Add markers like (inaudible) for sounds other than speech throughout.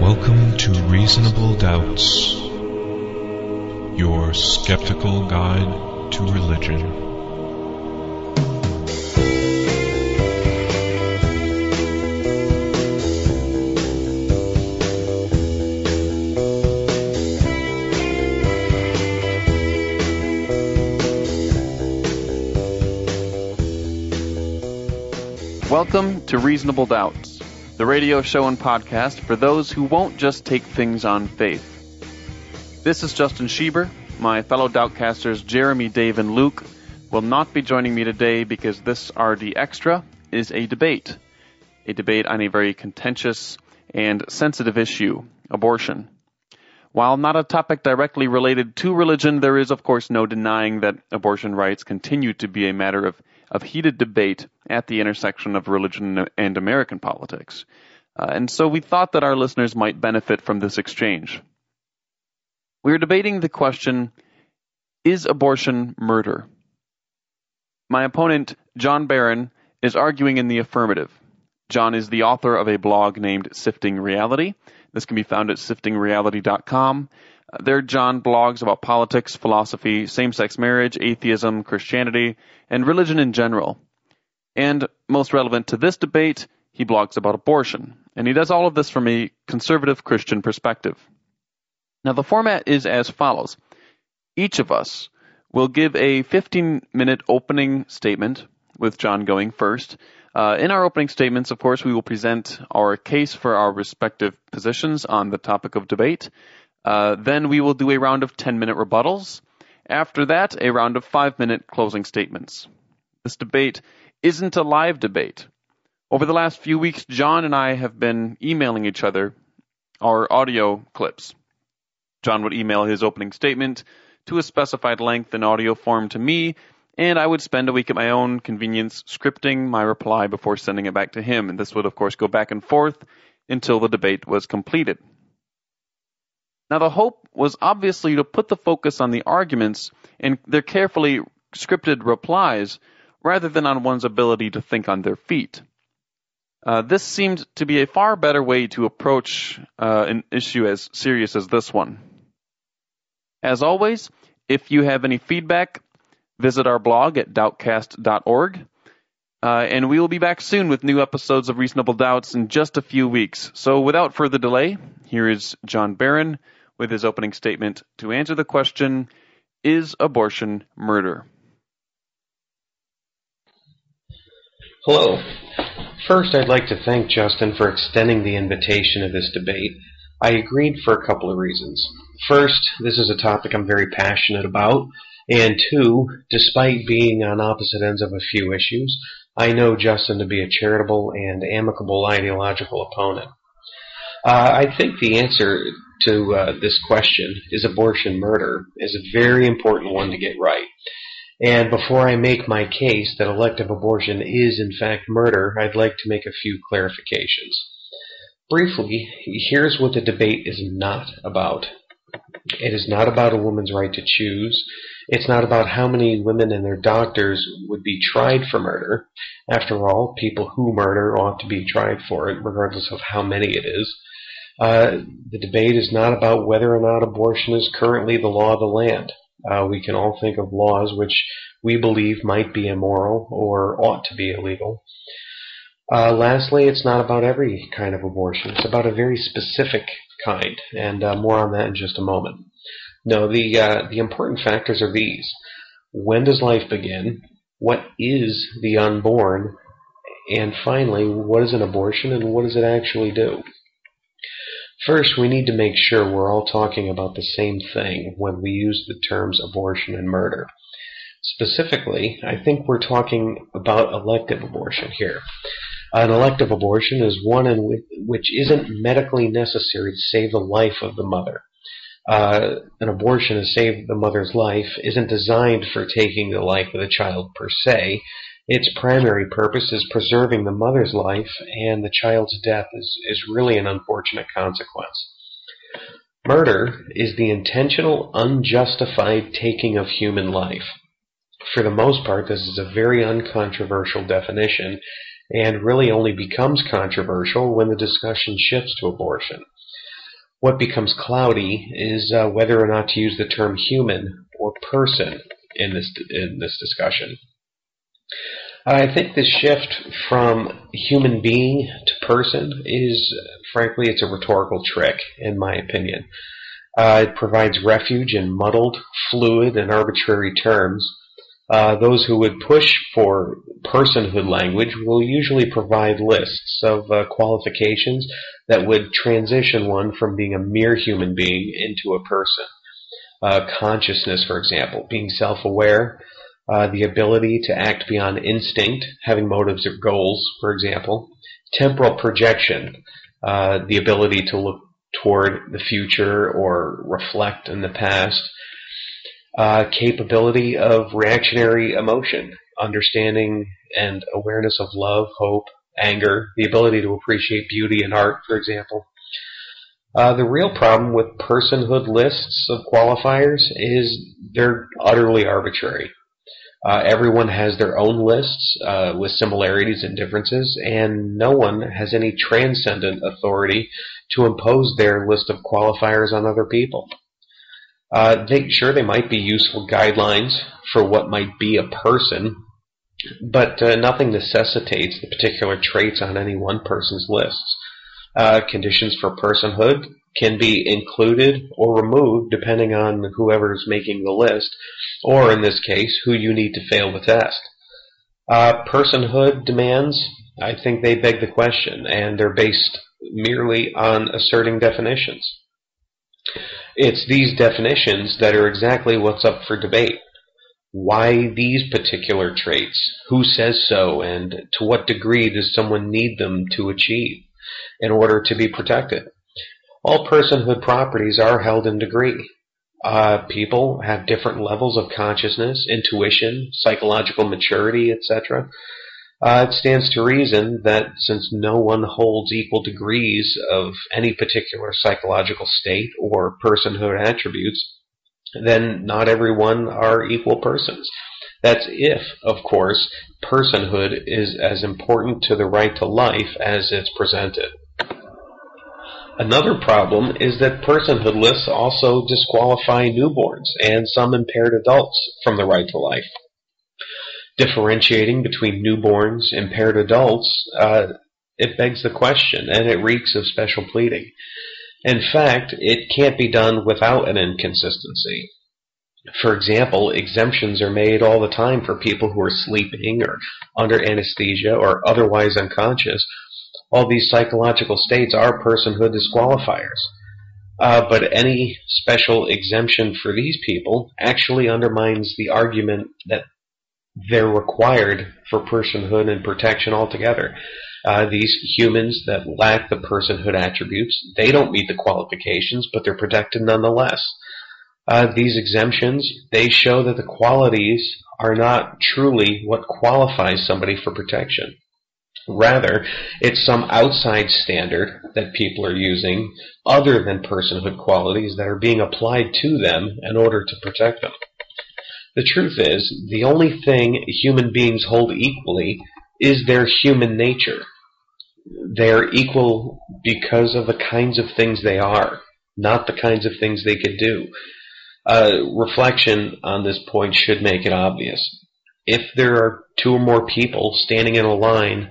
Welcome to Reasonable Doubts, your skeptical guide to religion. Welcome to Reasonable Doubts, the radio show and podcast for those who won't just take things on faith. This is Justin Schieber. My fellow Doubtcasters Jeremy, Dave, and Luke will not be joining me today because this RD Extra is a debate. A debate on a very contentious and sensitive issue abortion. While not a topic directly related to religion, there is, of course, no denying that abortion rights continue to be a matter of of heated debate at the intersection of religion and American politics. Uh, and so we thought that our listeners might benefit from this exchange. We are debating the question Is abortion murder? My opponent, John Barron, is arguing in the affirmative. John is the author of a blog named Sifting Reality. This can be found at siftingreality.com. There, John blogs about politics, philosophy, same sex marriage, atheism, Christianity, and religion in general. And most relevant to this debate, he blogs about abortion. And he does all of this from a conservative Christian perspective. Now, the format is as follows each of us will give a 15 minute opening statement, with John going first. Uh, in our opening statements, of course, we will present our case for our respective positions on the topic of debate. Uh, then we will do a round of 10 minute rebuttals. After that, a round of 5 minute closing statements. This debate isn't a live debate. Over the last few weeks, John and I have been emailing each other our audio clips. John would email his opening statement to a specified length in audio form to me, and I would spend a week at my own convenience scripting my reply before sending it back to him. And this would, of course, go back and forth until the debate was completed. Now, the hope was obviously to put the focus on the arguments and their carefully scripted replies rather than on one's ability to think on their feet. Uh, this seemed to be a far better way to approach uh, an issue as serious as this one. As always, if you have any feedback, visit our blog at doubtcast.org. Uh, and we will be back soon with new episodes of Reasonable Doubts in just a few weeks. So without further delay, here is John Barron with his opening statement to answer the question Is abortion murder? Hello. First, I'd like to thank Justin for extending the invitation of this debate. I agreed for a couple of reasons. First, this is a topic I'm very passionate about. And two, despite being on opposite ends of a few issues, I know Justin to be a charitable and amicable ideological opponent. Uh, I think the answer to uh, this question, is abortion murder, is a very important one to get right. And before I make my case that elective abortion is in fact murder, I'd like to make a few clarifications. Briefly, here's what the debate is not about. It is not about a woman's right to choose. It's not about how many women and their doctors would be tried for murder. After all, people who murder ought to be tried for it, regardless of how many it is. Uh, the debate is not about whether or not abortion is currently the law of the land. Uh, we can all think of laws which we believe might be immoral or ought to be illegal. Uh, lastly, it's not about every kind of abortion. It's about a very specific kind, and uh, more on that in just a moment. No, the uh, the important factors are these: when does life begin? What is the unborn? And finally, what is an abortion and what does it actually do? First, we need to make sure we're all talking about the same thing when we use the terms abortion and murder. Specifically, I think we're talking about elective abortion here. An elective abortion is one in which isn't medically necessary to save the life of the mother. Uh, an abortion to save the mother's life isn't designed for taking the life of the child per se. Its primary purpose is preserving the mother's life, and the child's death is, is really an unfortunate consequence. Murder is the intentional, unjustified taking of human life. For the most part, this is a very uncontroversial definition, and really only becomes controversial when the discussion shifts to abortion. What becomes cloudy is uh, whether or not to use the term human or person in this in this discussion. I think this shift from human being to person is, frankly, it's a rhetorical trick, in my opinion. Uh, it provides refuge in muddled, fluid, and arbitrary terms. Uh, those who would push for personhood language will usually provide lists of uh, qualifications that would transition one from being a mere human being into a person. Uh, consciousness, for example, being self-aware, uh, the ability to act beyond instinct, having motives or goals, for example, temporal projection, uh, the ability to look toward the future or reflect in the past, uh, capability of reactionary emotion, understanding and awareness of love, hope, anger, the ability to appreciate beauty and art, for example. Uh, the real problem with personhood lists of qualifiers is they're utterly arbitrary. Uh, everyone has their own lists uh, with similarities and differences, and no one has any transcendent authority to impose their list of qualifiers on other people. Uh, they, sure, they might be useful guidelines for what might be a person, but uh, nothing necessitates the particular traits on any one person's lists. Uh, conditions for personhood can be included or removed depending on whoever's making the list, or in this case, who you need to fail the test. Uh, personhood demands, I think they beg the question, and they're based merely on asserting definitions. It's these definitions that are exactly what's up for debate. Why these particular traits? Who says so? And to what degree does someone need them to achieve in order to be protected? All personhood properties are held in degree. Uh, people have different levels of consciousness, intuition, psychological maturity, etc. Uh, it stands to reason that since no one holds equal degrees of any particular psychological state or personhood attributes, then not everyone are equal persons. That's if, of course, personhood is as important to the right to life as it's presented. Another problem is that personhood lists also disqualify newborns and some impaired adults from the right to life. Differentiating between newborns, impaired adults, uh, it begs the question, and it reeks of special pleading. In fact, it can't be done without an inconsistency. For example, exemptions are made all the time for people who are sleeping or under anesthesia or otherwise unconscious all these psychological states are personhood disqualifiers. Uh, but any special exemption for these people actually undermines the argument that they're required for personhood and protection altogether. Uh, these humans that lack the personhood attributes, they don't meet the qualifications, but they're protected nonetheless. Uh, these exemptions, they show that the qualities are not truly what qualifies somebody for protection. Rather, it's some outside standard that people are using other than personhood qualities that are being applied to them in order to protect them. The truth is, the only thing human beings hold equally is their human nature. They are equal because of the kinds of things they are, not the kinds of things they could do. Uh, reflection on this point should make it obvious if there are two or more people standing in a line,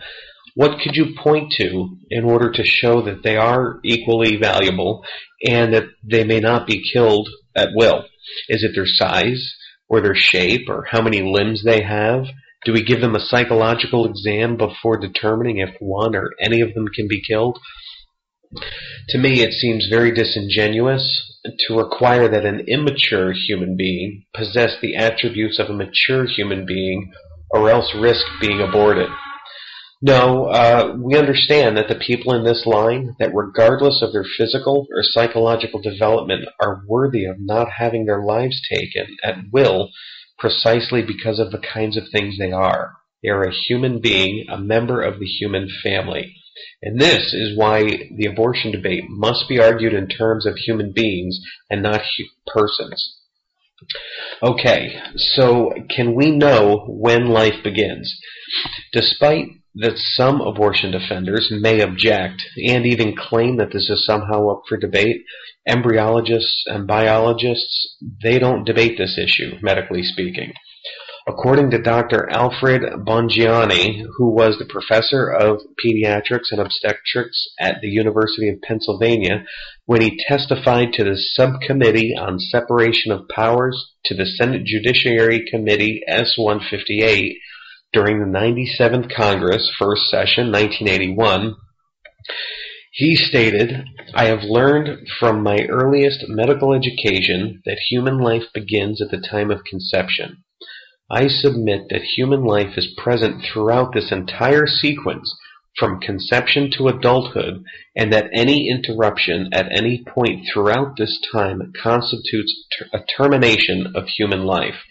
what could you point to in order to show that they are equally valuable and that they may not be killed at will? Is it their size or their shape or how many limbs they have? Do we give them a psychological exam before determining if one or any of them can be killed? To me, it seems very disingenuous to require that an immature human being possess the attributes of a mature human being or else risk being aborted. No, uh, we understand that the people in this line, that regardless of their physical or psychological development, are worthy of not having their lives taken at will precisely because of the kinds of things they are. They are a human being, a member of the human family. And this is why the abortion debate must be argued in terms of human beings and not persons. Okay, so can we know when life begins? Despite that some abortion defenders may object and even claim that this is somehow up for debate, embryologists and biologists, they don't debate this issue, medically speaking. According to Dr. Alfred Bongiovanni, who was the professor of pediatrics and obstetrics at the University of Pennsylvania, when he testified to the Subcommittee on Separation of Powers to the Senate Judiciary Committee S-158 during the 97th Congress, first session, 1981, he stated, I have learned from my earliest medical education that human life begins at the time of conception. I submit that human life is present throughout this entire sequence from conception to adulthood and that any interruption at any point throughout this time constitutes a termination of human life.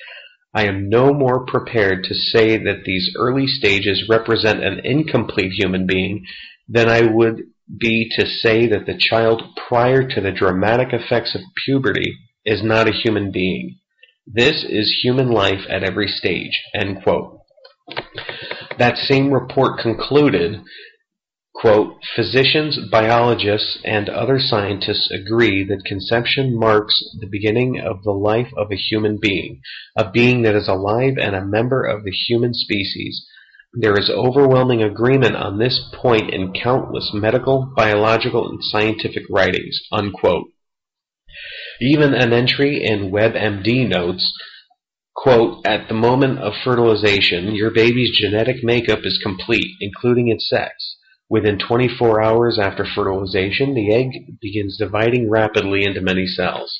I am no more prepared to say that these early stages represent an incomplete human being than I would be to say that the child prior to the dramatic effects of puberty is not a human being. This is human life at every stage. That same report concluded, quote, physicians, biologists, and other scientists agree that conception marks the beginning of the life of a human being, a being that is alive and a member of the human species. There is overwhelming agreement on this point in countless medical, biological, and scientific writings. Unquote. Even an entry in WebMD notes, quote, At the moment of fertilization, your baby's genetic makeup is complete, including its sex. Within 24 hours after fertilization, the egg begins dividing rapidly into many cells.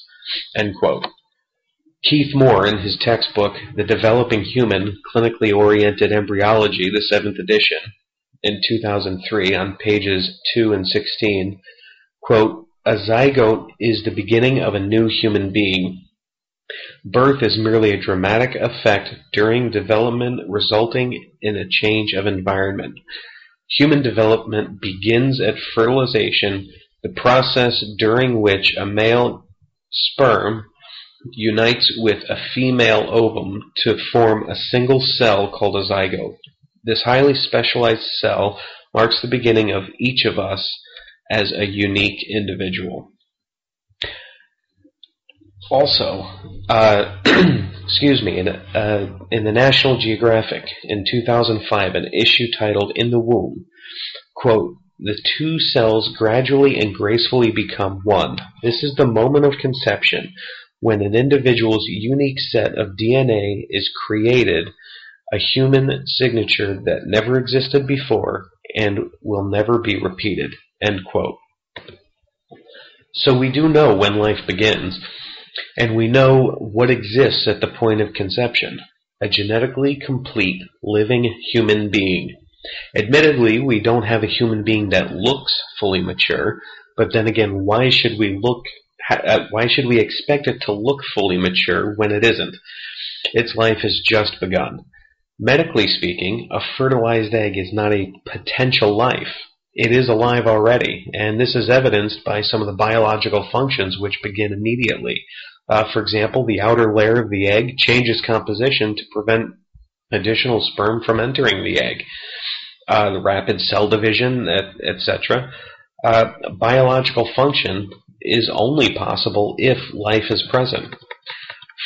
Keith Moore, in his textbook, The Developing Human Clinically Oriented Embryology, the seventh edition, in 2003, on pages 2 and 16, quote, a zygote is the beginning of a new human being. Birth is merely a dramatic effect during development resulting in a change of environment. Human development begins at fertilization, the process during which a male sperm unites with a female ovum to form a single cell called a zygote. This highly specialized cell marks the beginning of each of us as a unique individual. Also, uh, (clears throat) excuse me, in, uh, in the National Geographic in 2005, an issue titled In the Womb, quote, the two cells gradually and gracefully become one. This is the moment of conception when an individual's unique set of DNA is created, a human signature that never existed before and will never be repeated. End quote. So we do know when life begins, and we know what exists at the point of conception a genetically complete living human being. Admittedly, we don't have a human being that looks fully mature, but then again, why should we look uh, why should we expect it to look fully mature when it isn't? Its life has just begun. Medically speaking, a fertilized egg is not a potential life it is alive already, and this is evidenced by some of the biological functions which begin immediately. Uh, for example, the outer layer of the egg changes composition to prevent additional sperm from entering the egg. Uh, the rapid cell division, etc. Uh, biological function is only possible if life is present.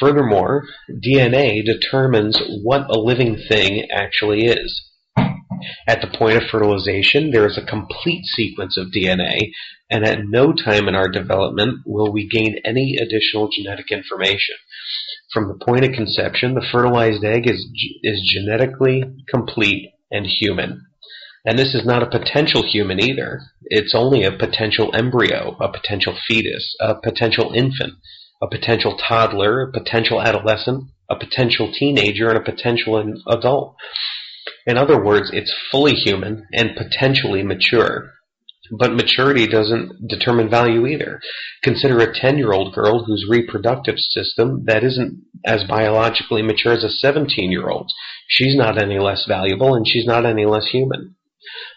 Furthermore, DNA determines what a living thing actually is. At the point of fertilization, there is a complete sequence of DNA, and at no time in our development will we gain any additional genetic information. From the point of conception, the fertilized egg is, is genetically complete and human. And this is not a potential human either. It's only a potential embryo, a potential fetus, a potential infant, a potential toddler, a potential adolescent, a potential teenager, and a potential adult. In other words, it's fully human and potentially mature. But maturity doesn't determine value either. Consider a 10 year old girl whose reproductive system that isn't as biologically mature as a 17 year old. She's not any less valuable and she's not any less human.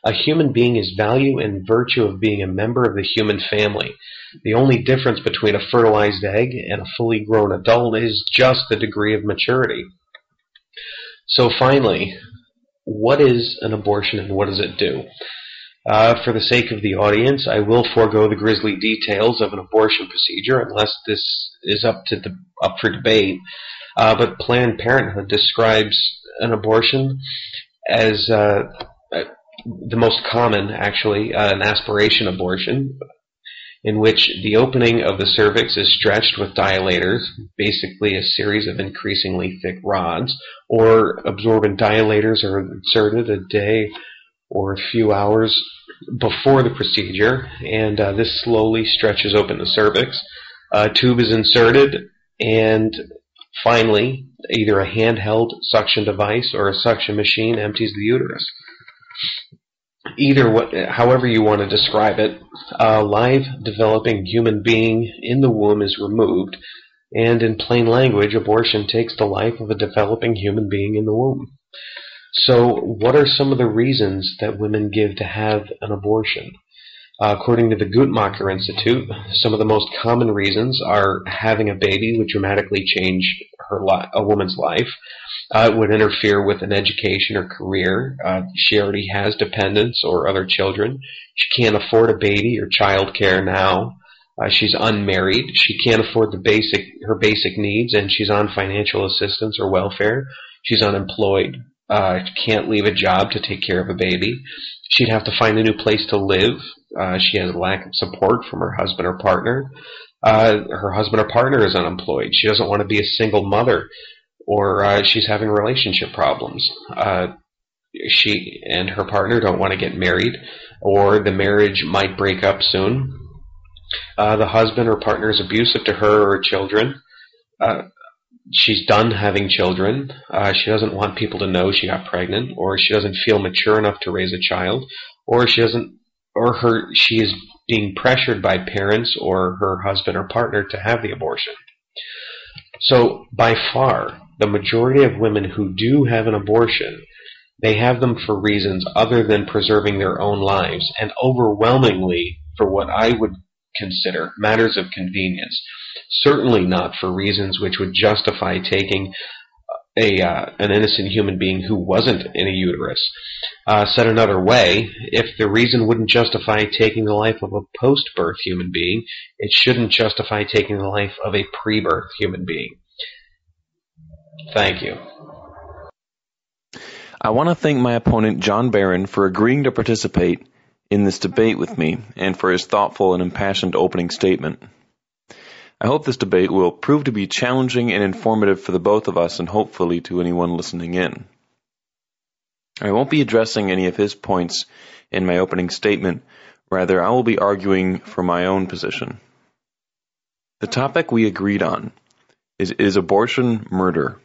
A human being is value in virtue of being a member of the human family. The only difference between a fertilized egg and a fully grown adult is just the degree of maturity. So finally, what is an abortion and what does it do? Uh, for the sake of the audience, I will forego the grisly details of an abortion procedure unless this is up to the, up for debate. Uh, but Planned Parenthood describes an abortion as uh, uh the most common, actually, uh, an aspiration abortion, in which the opening of the cervix is stretched with dilators, basically a series of increasingly thick rods, or absorbent dilators are inserted a day or a few hours before the procedure, and uh, this slowly stretches open the cervix. A tube is inserted, and finally, either a handheld suction device or a suction machine empties the uterus either what, however you want to describe it, a live developing human being in the womb is removed, and in plain language, abortion takes the life of a developing human being in the womb. So, what are some of the reasons that women give to have an abortion? Uh, according to the Guttmacher Institute, some of the most common reasons are having a baby would dramatically change her li- a woman's life. Uh, it would interfere with an education or career. Uh, she already has dependents or other children. She can't afford a baby or child care now. Uh, she's unmarried. She can't afford the basic her basic needs, and she's on financial assistance or welfare. She's unemployed. Uh, can't leave a job to take care of a baby. She'd have to find a new place to live. Uh, she has a lack of support from her husband or partner. Uh, her husband or partner is unemployed. She doesn't want to be a single mother, or uh, she's having relationship problems. Uh, she and her partner don't want to get married, or the marriage might break up soon. Uh, the husband or partner is abusive to her or children. Uh, she's done having children. Uh, she doesn't want people to know she got pregnant, or she doesn't feel mature enough to raise a child, or she doesn't, or her she is being pressured by parents or her husband or partner to have the abortion. So by far, the majority of women who do have an abortion, they have them for reasons other than preserving their own lives, and overwhelmingly for what I would consider matters of convenience certainly not for reasons which would justify taking a uh, an innocent human being who wasn't in a uterus. Uh, said another way, if the reason wouldn't justify taking the life of a post-birth human being, it shouldn't justify taking the life of a pre-birth human being. Thank you. I want to thank my opponent John Barron for agreeing to participate in this debate with me and for his thoughtful and impassioned opening statement. I hope this debate will prove to be challenging and informative for the both of us and hopefully to anyone listening in. I won't be addressing any of his points in my opening statement. Rather, I will be arguing for my own position. The topic we agreed on is, is abortion murder?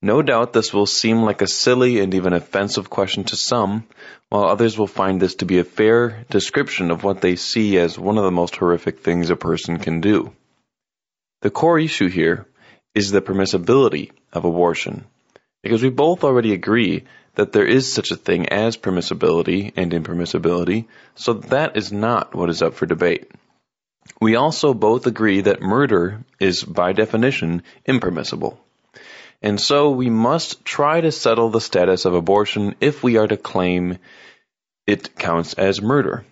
No doubt this will seem like a silly and even offensive question to some, while others will find this to be a fair description of what they see as one of the most horrific things a person can do. The core issue here is the permissibility of abortion, because we both already agree that there is such a thing as permissibility and impermissibility, so that is not what is up for debate. We also both agree that murder is, by definition, impermissible. And so we must try to settle the status of abortion if we are to claim it counts as murder.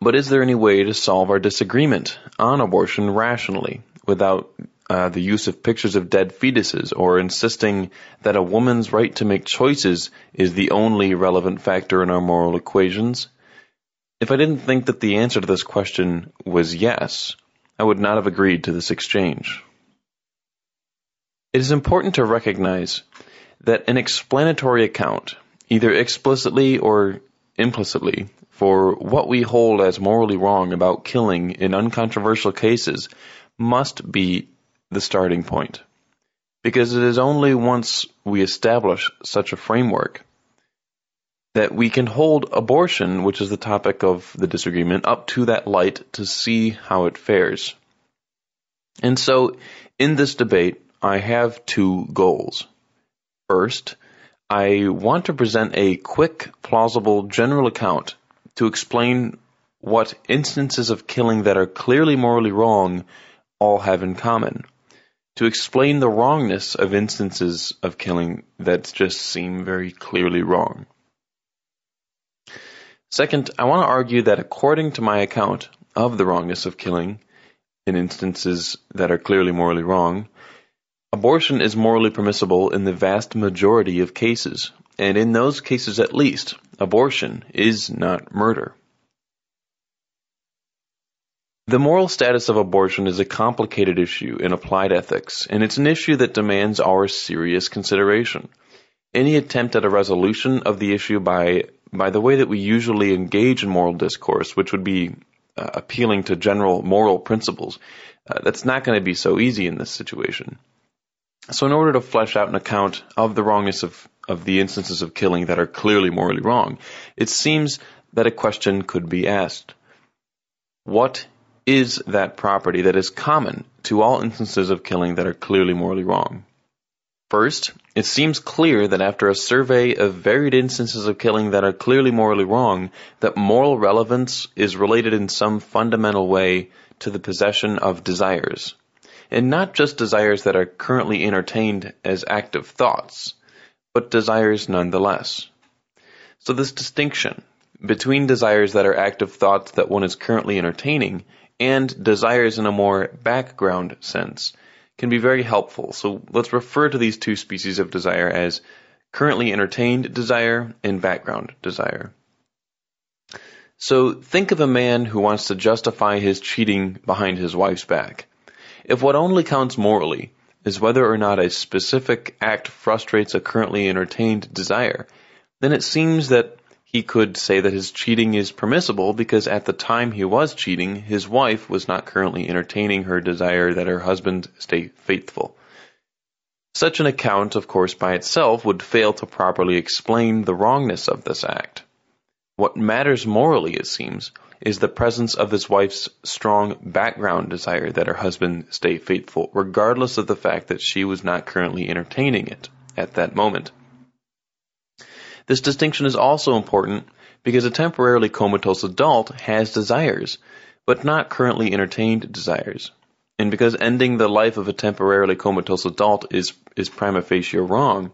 But is there any way to solve our disagreement on abortion rationally without uh, the use of pictures of dead fetuses or insisting that a woman's right to make choices is the only relevant factor in our moral equations? If I didn't think that the answer to this question was yes, I would not have agreed to this exchange. It is important to recognize that an explanatory account, either explicitly or implicitly, for what we hold as morally wrong about killing in uncontroversial cases must be the starting point. Because it is only once we establish such a framework that we can hold abortion, which is the topic of the disagreement, up to that light to see how it fares. And so, in this debate, I have two goals. First, I want to present a quick, plausible, general account to explain what instances of killing that are clearly morally wrong all have in common to explain the wrongness of instances of killing that just seem very clearly wrong. Second, I want to argue that according to my account of the wrongness of killing in instances that are clearly morally wrong, abortion is morally permissible in the vast majority of cases, and in those cases at least, abortion is not murder. The moral status of abortion is a complicated issue in applied ethics, and it's an issue that demands our serious consideration. Any attempt at a resolution of the issue by by the way that we usually engage in moral discourse, which would be uh, appealing to general moral principles, uh, that's not going to be so easy in this situation. So, in order to flesh out an account of the wrongness of, of the instances of killing that are clearly morally wrong, it seems that a question could be asked. What is that property that is common to all instances of killing that are clearly morally wrong? First, it seems clear that after a survey of varied instances of killing that are clearly morally wrong, that moral relevance is related in some fundamental way to the possession of desires. And not just desires that are currently entertained as active thoughts, but desires nonetheless. So this distinction between desires that are active thoughts that one is currently entertaining and desires in a more background sense can be very helpful. So let's refer to these two species of desire as currently entertained desire and background desire. So think of a man who wants to justify his cheating behind his wife's back. If what only counts morally is whether or not a specific act frustrates a currently entertained desire, then it seems that he could say that his cheating is permissible because at the time he was cheating, his wife was not currently entertaining her desire that her husband stay faithful. Such an account, of course, by itself would fail to properly explain the wrongness of this act. What matters morally, it seems, is the presence of his wife's strong background desire that her husband stay faithful, regardless of the fact that she was not currently entertaining it at that moment. This distinction is also important because a temporarily comatose adult has desires, but not currently entertained desires. And because ending the life of a temporarily comatose adult is, is prima facie wrong,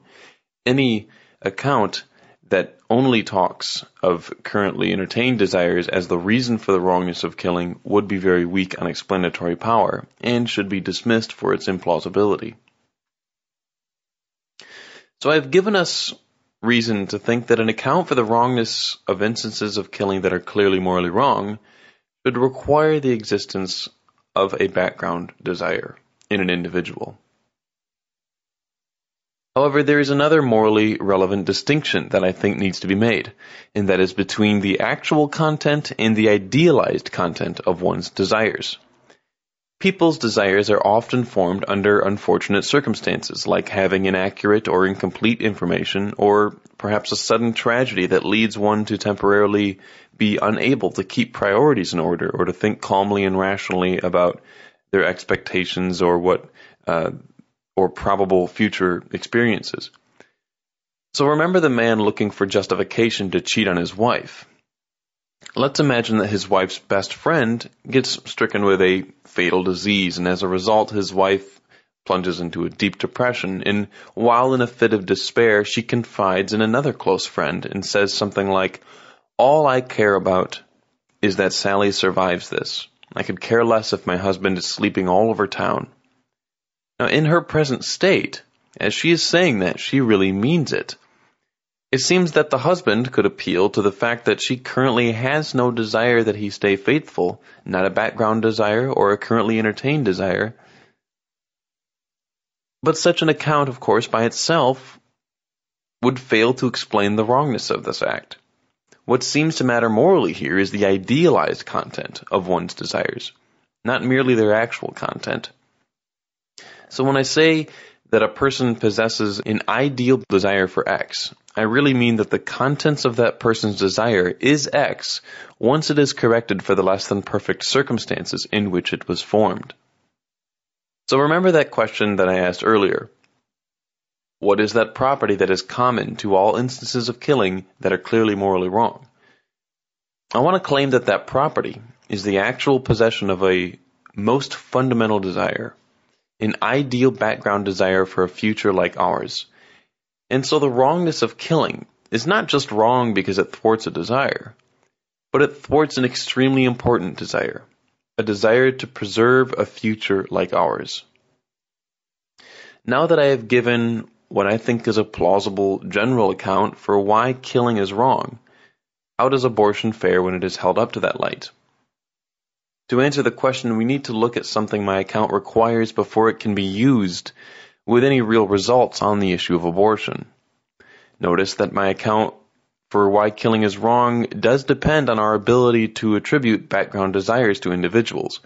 any account that only talks of currently entertained desires as the reason for the wrongness of killing would be very weak on explanatory power and should be dismissed for its implausibility. So I've given us reason to think that an account for the wrongness of instances of killing that are clearly morally wrong should require the existence of a background desire in an individual. However, there is another morally relevant distinction that I think needs to be made, and that is between the actual content and the idealized content of one's desires. People's desires are often formed under unfortunate circumstances, like having inaccurate or incomplete information, or perhaps a sudden tragedy that leads one to temporarily be unable to keep priorities in order or to think calmly and rationally about their expectations or what uh, or probable future experiences. So remember the man looking for justification to cheat on his wife. Let's imagine that his wife's best friend gets stricken with a fatal disease, and as a result, his wife plunges into a deep depression. And while in a fit of despair, she confides in another close friend and says something like, All I care about is that Sally survives this. I could care less if my husband is sleeping all over town. Now, in her present state, as she is saying that, she really means it. It seems that the husband could appeal to the fact that she currently has no desire that he stay faithful, not a background desire or a currently entertained desire. But such an account, of course, by itself would fail to explain the wrongness of this act. What seems to matter morally here is the idealized content of one's desires, not merely their actual content. So when I say that a person possesses an ideal desire for X, I really mean that the contents of that person's desire is X once it is corrected for the less than perfect circumstances in which it was formed. So remember that question that I asked earlier. What is that property that is common to all instances of killing that are clearly morally wrong? I want to claim that that property is the actual possession of a most fundamental desire, an ideal background desire for a future like ours. And so the wrongness of killing is not just wrong because it thwarts a desire, but it thwarts an extremely important desire, a desire to preserve a future like ours. Now that I have given what I think is a plausible general account for why killing is wrong, how does abortion fare when it is held up to that light? To answer the question, we need to look at something my account requires before it can be used with any real results on the issue of abortion. Notice that my account for why killing is wrong does depend on our ability to attribute background desires to individuals.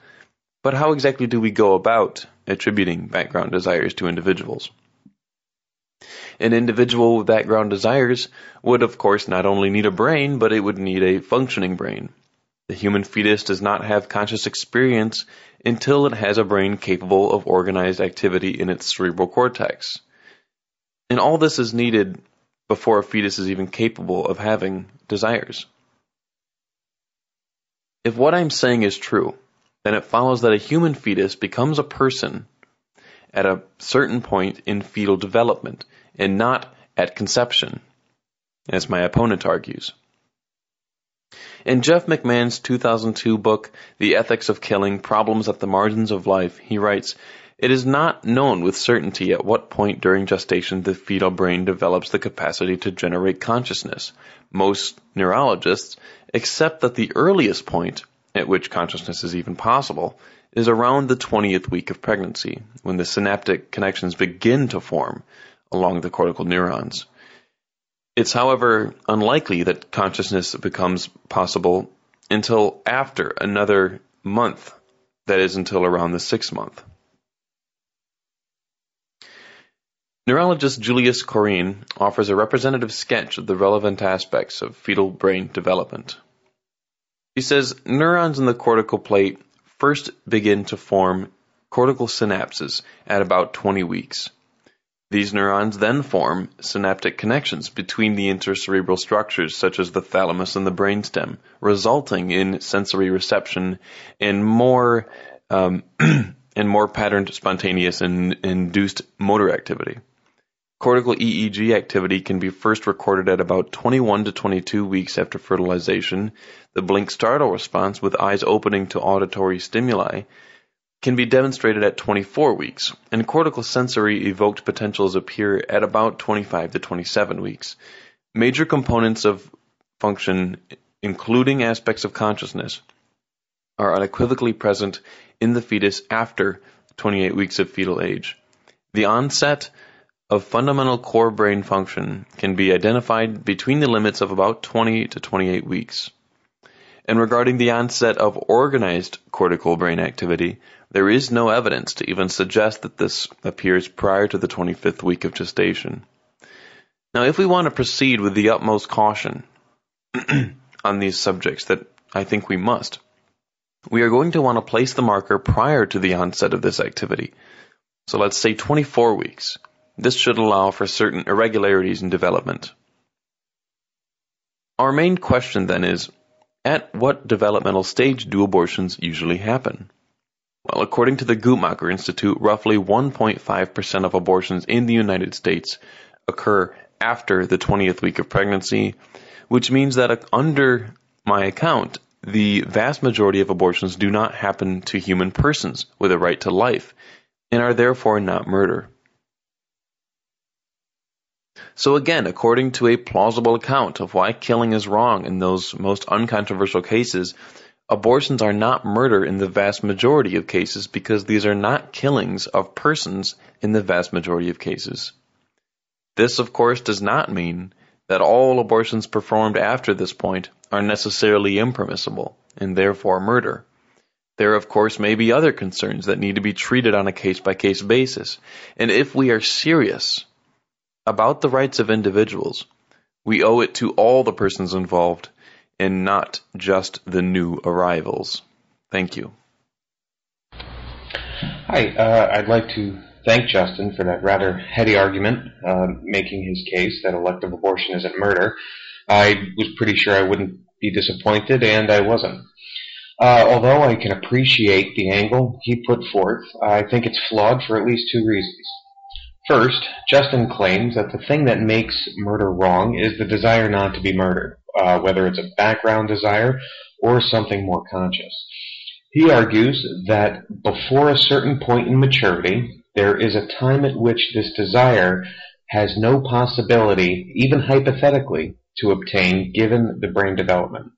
But how exactly do we go about attributing background desires to individuals? An individual with background desires would, of course, not only need a brain, but it would need a functioning brain. The human fetus does not have conscious experience until it has a brain capable of organized activity in its cerebral cortex. And all this is needed before a fetus is even capable of having desires. If what I'm saying is true, then it follows that a human fetus becomes a person at a certain point in fetal development and not at conception, as my opponent argues. In Jeff McMahan's 2002 book, The Ethics of Killing Problems at the Margins of Life, he writes, It is not known with certainty at what point during gestation the fetal brain develops the capacity to generate consciousness. Most neurologists accept that the earliest point at which consciousness is even possible is around the 20th week of pregnancy, when the synaptic connections begin to form along the cortical neurons. It's, however, unlikely that consciousness becomes possible until after another month, that is, until around the sixth month. Neurologist Julius Korein offers a representative sketch of the relevant aspects of fetal brain development. He says neurons in the cortical plate first begin to form cortical synapses at about 20 weeks. These neurons then form synaptic connections between the intercerebral structures such as the thalamus and the brainstem, resulting in sensory reception and more um, (clears throat) and more patterned, spontaneous, and induced motor activity. Cortical EEG activity can be first recorded at about 21 to 22 weeks after fertilization. The blink startle response, with eyes opening to auditory stimuli, can be demonstrated at 24 weeks, and cortical sensory evoked potentials appear at about 25 to 27 weeks. Major components of function, including aspects of consciousness, are unequivocally present in the fetus after 28 weeks of fetal age. The onset of fundamental core brain function can be identified between the limits of about 20 to 28 weeks. And regarding the onset of organized cortical brain activity, there is no evidence to even suggest that this appears prior to the 25th week of gestation. Now, if we want to proceed with the utmost caution (clears throat) on these subjects, that I think we must, we are going to want to place the marker prior to the onset of this activity. So let's say 24 weeks. This should allow for certain irregularities in development. Our main question then is, at what developmental stage do abortions usually happen? Well, according to the Guttmacher Institute, roughly 1.5% of abortions in the United States occur after the 20th week of pregnancy, which means that uh, under my account, the vast majority of abortions do not happen to human persons with a right to life and are therefore not murder. So again, according to a plausible account of why killing is wrong in those most uncontroversial cases, Abortions are not murder in the vast majority of cases because these are not killings of persons in the vast majority of cases. This, of course, does not mean that all abortions performed after this point are necessarily impermissible and therefore murder. There, of course, may be other concerns that need to be treated on a case by case basis. And if we are serious about the rights of individuals, we owe it to all the persons involved and not just the new arrivals. Thank you. Hi, uh, I'd like to thank Justin for that rather heady argument, uh, making his case that elective abortion isn't murder. I was pretty sure I wouldn't be disappointed, and I wasn't. Uh, although I can appreciate the angle he put forth, I think it's flawed for at least two reasons. First, Justin claims that the thing that makes murder wrong is the desire not to be murdered, uh, whether it's a background desire or something more conscious. He argues that before a certain point in maturity, there is a time at which this desire has no possibility, even hypothetically, to obtain given the brain development.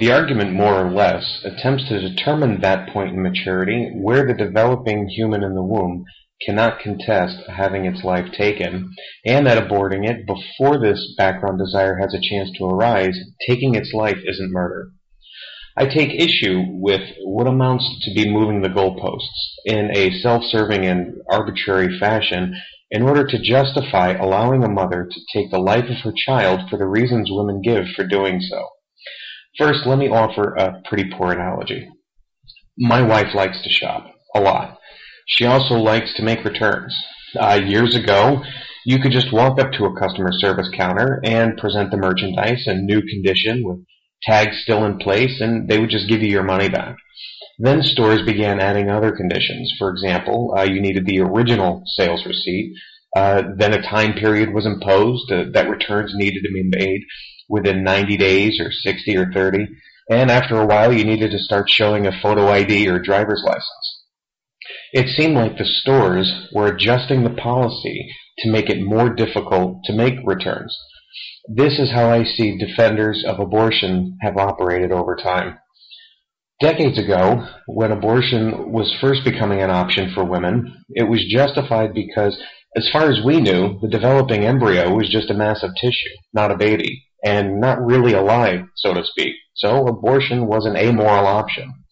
The argument more or less attempts to determine that point in maturity where the developing human in the womb cannot contest having its life taken, and that aborting it before this background desire has a chance to arise, taking its life isn't murder. I take issue with what amounts to be moving the goalposts in a self-serving and arbitrary fashion in order to justify allowing a mother to take the life of her child for the reasons women give for doing so. First, let me offer a pretty poor analogy. My wife likes to shop, a lot. She also likes to make returns. Uh, years ago, you could just walk up to a customer service counter and present the merchandise in new condition with tags still in place, and they would just give you your money back. Then stores began adding other conditions. For example, uh, you needed the original sales receipt. Uh, then a time period was imposed uh, that returns needed to be made within 90 days or 60 or 30. And after a while, you needed to start showing a photo ID or driver's license. It seemed like the stores were adjusting the policy to make it more difficult to make returns. This is how I see defenders of abortion have operated over time. Decades ago, when abortion was first becoming an option for women, it was justified because, as far as we knew, the developing embryo was just a mass of tissue, not a baby, and not really alive, so to speak. So abortion was an amoral option.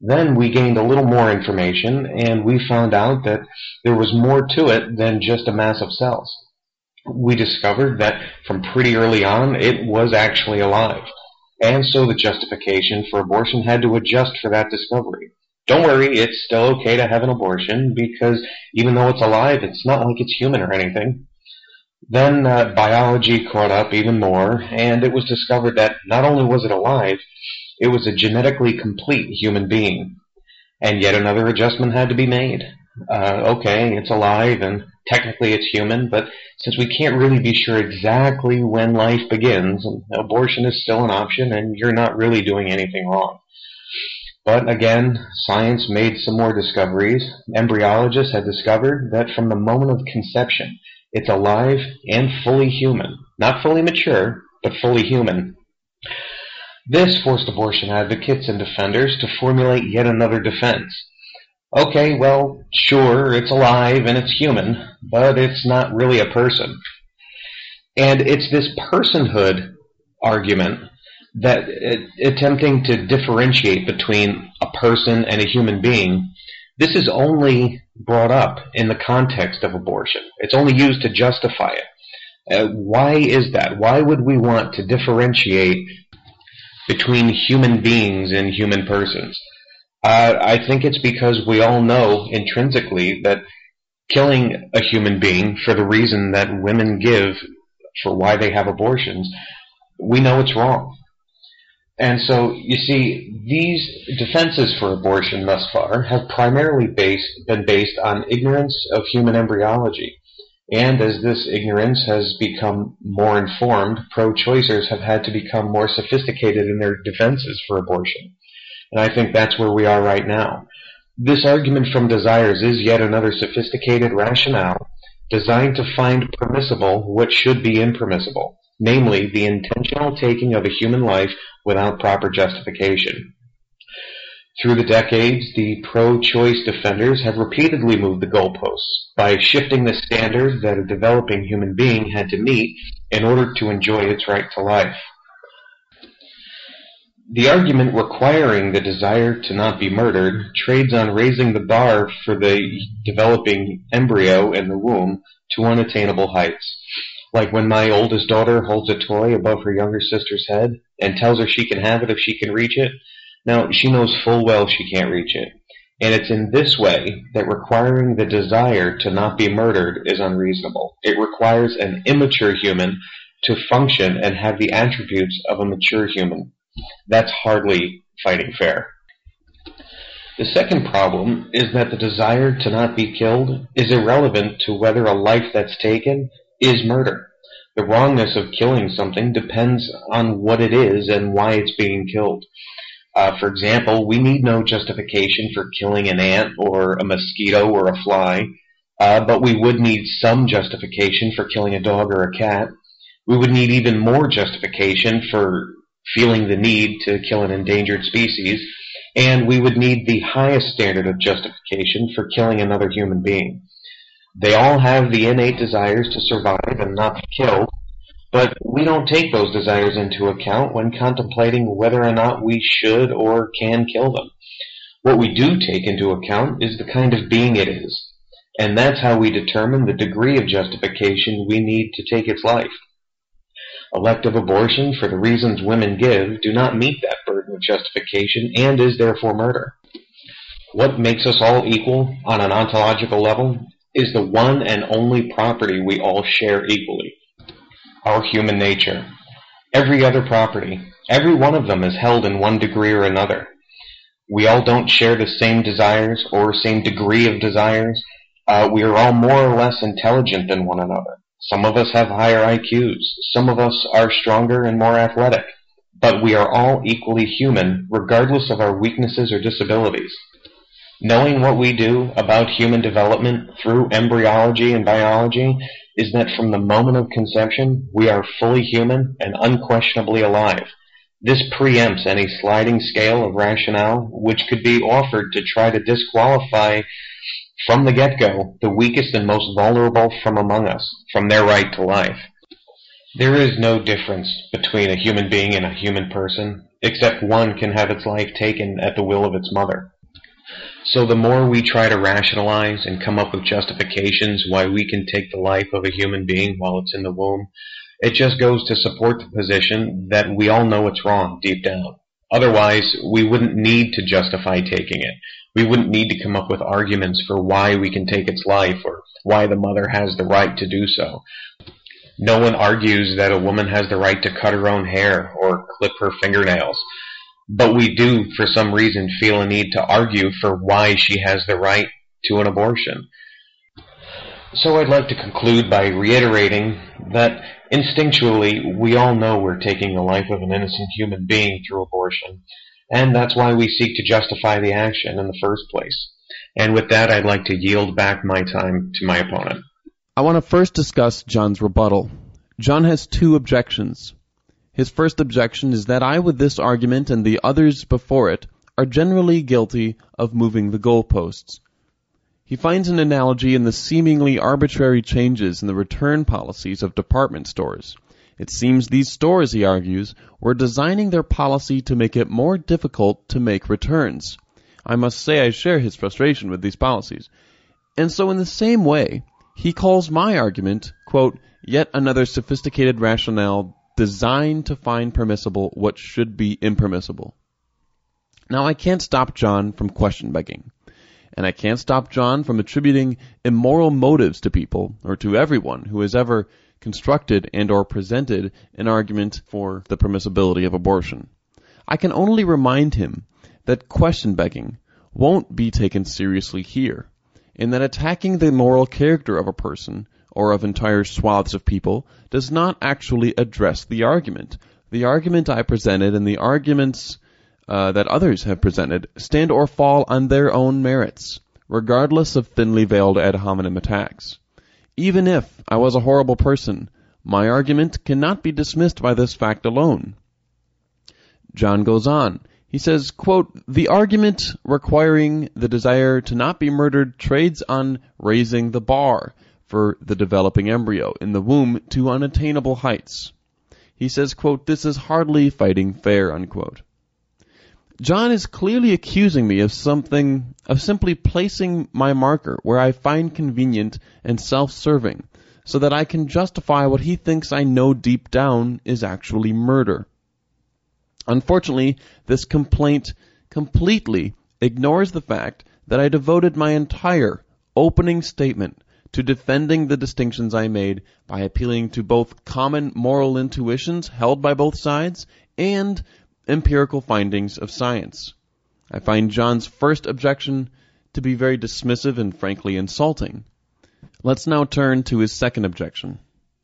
Then we gained a little more information, and we found out that there was more to it than just a mass of cells we discovered that from pretty early on it was actually alive. And so the justification for abortion had to adjust for that discovery. Don't worry, it's still okay to have an abortion because even though it's alive, it's not like it's human or anything. Then uh, biology caught up even more, and it was discovered that not only was it alive, it was a genetically complete human being. And yet another adjustment had to be made. Uh, okay, it's alive and technically it's human, but since we can't really be sure exactly when life begins, abortion is still an option and you're not really doing anything wrong. But again, science made some more discoveries. Embryologists had discovered that from the moment of conception, it's alive and fully human. Not fully mature, but fully human. This forced abortion advocates and defenders to formulate yet another defense okay, well, sure, it's alive and it's human, but it's not really a person. And it's this personhood argument that uh, attempting to differentiate between a person and a human being, this is only brought up in the context of abortion. It's only used to justify it. Uh, why is that? Why would we want to differentiate between human beings and human persons? Uh, I think it's because we all know intrinsically that killing a human being for the reason that women give for why they have abortions, we know it's wrong. And so, you see, these defenses for abortion thus far have primarily based, been based on ignorance of human embryology. And as this ignorance has become more informed, pro-choicers have had to become more sophisticated in their defenses for abortion. And I think that's where we are right now. This argument from desires is yet another sophisticated rationale designed to find permissible what should be impermissible, namely the intentional taking of a human life without proper justification. Through the decades, the pro-choice defenders have repeatedly moved the goalposts by shifting the standards that a developing human being had to meet in order to enjoy its right to life. The argument requiring the desire to not be murdered trades on raising the bar for the developing embryo in the womb to unattainable heights. Like when my oldest daughter holds a toy above her younger sister's head and tells her she can have it if she can reach it. Now, she knows full well she can't reach it. And it's in this way that requiring the desire to not be murdered is unreasonable. It requires an immature human to function and have the attributes of a mature human. That's hardly fighting fair. The second problem is that the desire to not be killed is irrelevant to whether a life that's taken is murder. The wrongness of killing something depends on what it is and why it's being killed. Uh, for example, we need no justification for killing an ant or a mosquito or a fly, uh, but we would need some justification for killing a dog or a cat. We would need even more justification for feeling the need to kill an endangered species and we would need the highest standard of justification for killing another human being. They all have the innate desires to survive and not be killed, but we don't take those desires into account when contemplating whether or not we should or can kill them. What we do take into account is the kind of being it is, and that's how we determine the degree of justification we need to take its life. Elective abortion, for the reasons women give, do not meet that burden of justification and is therefore murder. What makes us all equal on an ontological level is the one and only property we all share equally our human nature. Every other property, every one of them is held in one degree or another. We all don't share the same desires or same degree of desires. Uh, we are all more or less intelligent than one another. Some of us have higher IQs. Some of us are stronger and more athletic. But we are all equally human, regardless of our weaknesses or disabilities. Knowing what we do about human development through embryology and biology is that from the moment of conception, we are fully human and unquestionably alive. This preempts any sliding scale of rationale which could be offered to try to disqualify from the get-go, the weakest and most vulnerable from among us, from their right to life. There is no difference between a human being and a human person, except one can have its life taken at the will of its mother. So the more we try to rationalize and come up with justifications why we can take the life of a human being while it's in the womb, it just goes to support the position that we all know it's wrong deep down. Otherwise, we wouldn't need to justify taking it. We wouldn't need to come up with arguments for why we can take its life or why the mother has the right to do so. No one argues that a woman has the right to cut her own hair or clip her fingernails. But we do, for some reason, feel a need to argue for why she has the right to an abortion. So I'd like to conclude by reiterating that instinctually we all know we're taking the life of an innocent human being through abortion, and that's why we seek to justify the action in the first place. And with that, I'd like to yield back my time to my opponent. I want to first discuss John's rebuttal. John has two objections. His first objection is that I, with this argument and the others before it, are generally guilty of moving the goalposts. He finds an analogy in the seemingly arbitrary changes in the return policies of department stores. It seems these stores, he argues, were designing their policy to make it more difficult to make returns. I must say I share his frustration with these policies. And so in the same way, he calls my argument, quote, yet another sophisticated rationale designed to find permissible what should be impermissible. Now I can't stop John from question begging. And I can't stop John from attributing immoral motives to people, or to everyone who has ever constructed and or presented an argument for the permissibility of abortion. I can only remind him that question begging won't be taken seriously here, and that attacking the moral character of a person, or of entire swaths of people, does not actually address the argument. The argument I presented and the arguments uh, that others have presented stand or fall on their own merits, regardless of thinly veiled ad hominem attacks. Even if I was a horrible person, my argument cannot be dismissed by this fact alone. John goes on. He says, quote, The argument requiring the desire to not be murdered trades on raising the bar for the developing embryo in the womb to unattainable heights. He says, quote, This is hardly fighting fair, unquote. John is clearly accusing me of something, of simply placing my marker where I find convenient and self-serving, so that I can justify what he thinks I know deep down is actually murder. Unfortunately, this complaint completely ignores the fact that I devoted my entire opening statement to defending the distinctions I made by appealing to both common moral intuitions held by both sides and empirical findings of science. I find John's first objection to be very dismissive and frankly insulting. Let's now turn to his second objection.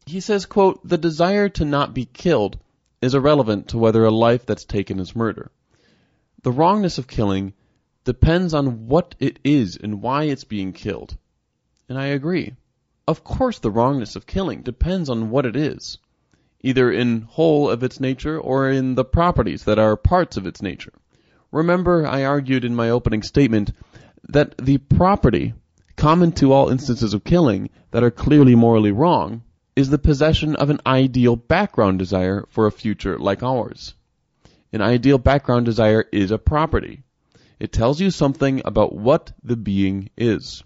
He says, quote, the desire to not be killed is irrelevant to whether a life that's taken is murder. The wrongness of killing depends on what it is and why it's being killed. And I agree. Of course the wrongness of killing depends on what it is, either in whole of its nature or in the properties that are parts of its nature. Remember I argued in my opening statement that the property common to all instances of killing that are clearly morally wrong is the possession of an ideal background desire for a future like ours. An ideal background desire is a property. It tells you something about what the being is.